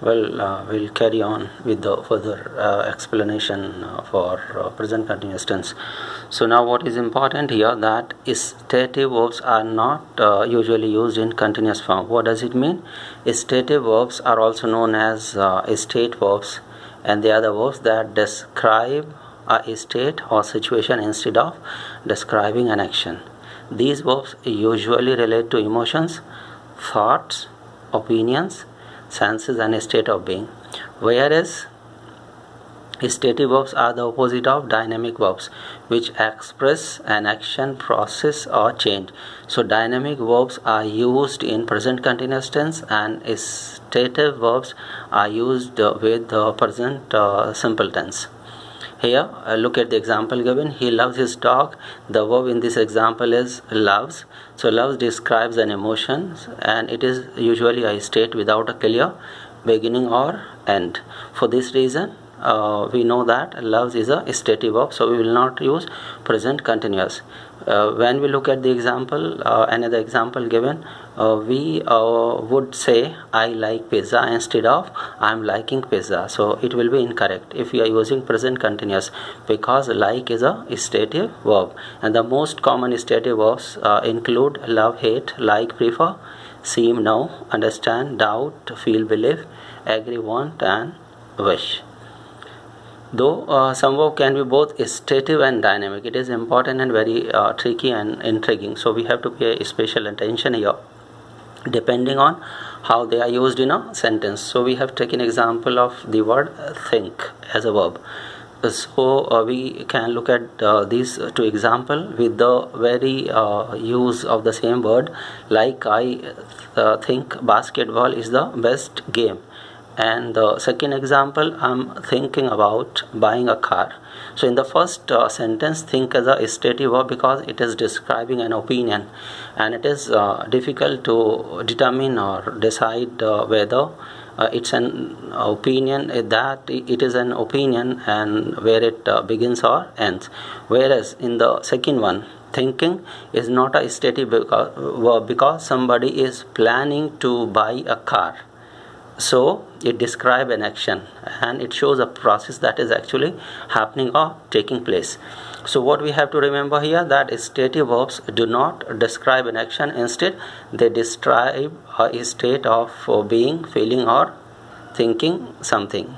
well uh, we'll carry on with the further uh, explanation uh, for uh, present continuous tense. So now what is important here that stative verbs are not uh, usually used in continuous form. What does it mean? Stative verbs are also known as uh, state verbs and they are the verbs that describe a state or situation instead of describing an action. These verbs usually relate to emotions thoughts opinions senses and a state of being whereas stative verbs are the opposite of dynamic verbs which express an action process or change. So dynamic verbs are used in present continuous tense and stative verbs are used with the present uh, simple tense here. Uh, look at the example given. He loves his dog. The verb in this example is loves. So loves describes an emotion and it is usually a state without a clear beginning or end. For this reason uh, we know that loves is a stative verb so we will not use present continuous. Uh, when we look at the example uh, another example given uh, we uh, would say I like pizza instead of I'm liking pizza. So it will be incorrect. If we are using present continuous because like is a stative verb and the most common stative verbs uh, include love hate like prefer seem know understand doubt feel believe agree want and wish though uh, some verb can be both stative and dynamic. It is important and very uh, tricky and intriguing. So we have to pay special attention here depending on how they are used in a sentence. So we have taken example of the word think as a verb. So uh, we can look at uh, these two example with the very uh, use of the same word like i uh, think basketball is the best game and the second example i'm thinking about buying a car. So in the first uh, sentence think as a stative verb because it is describing an opinion. And it is uh, difficult to determine or decide uh, whether uh, it's an opinion that it is an opinion and where it uh, begins or ends. Whereas in the second one thinking is not a stative verb because somebody is planning to buy a car so it describes an action and it shows a process that is actually happening or taking place. So what we have to remember here that stative verbs do not describe an action. Instead they describe a state of being feeling or thinking something